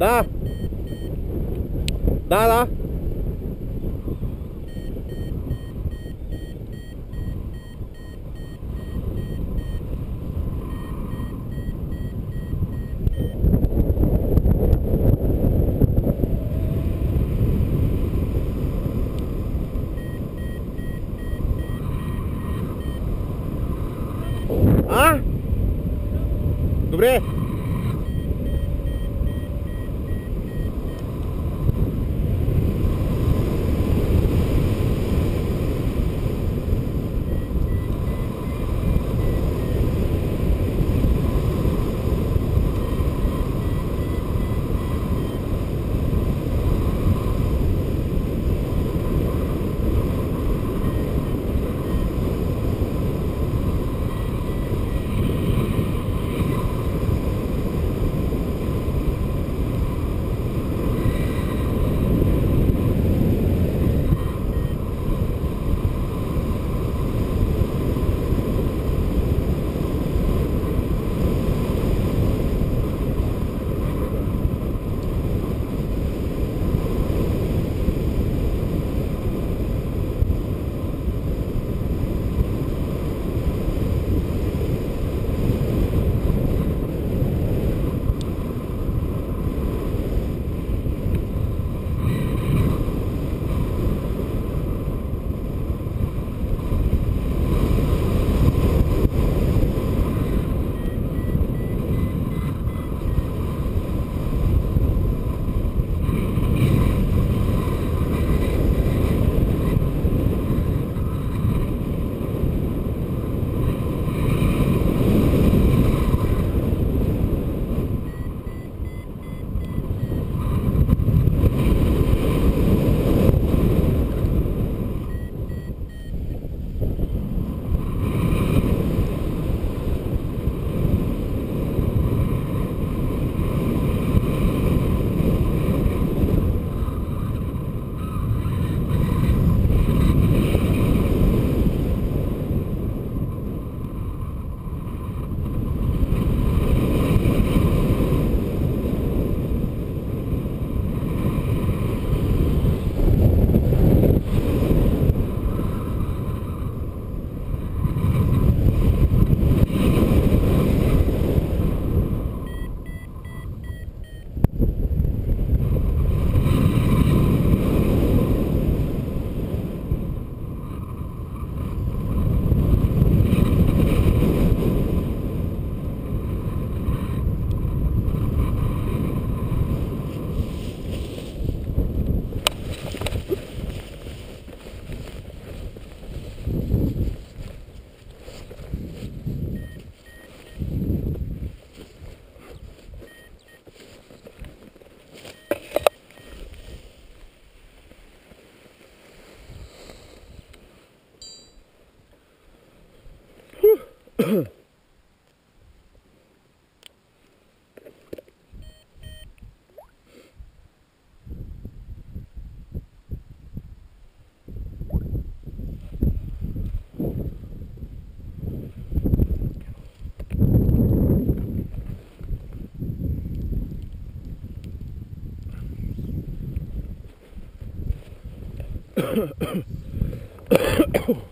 Да? Да, да? Добре! Добре! Oh.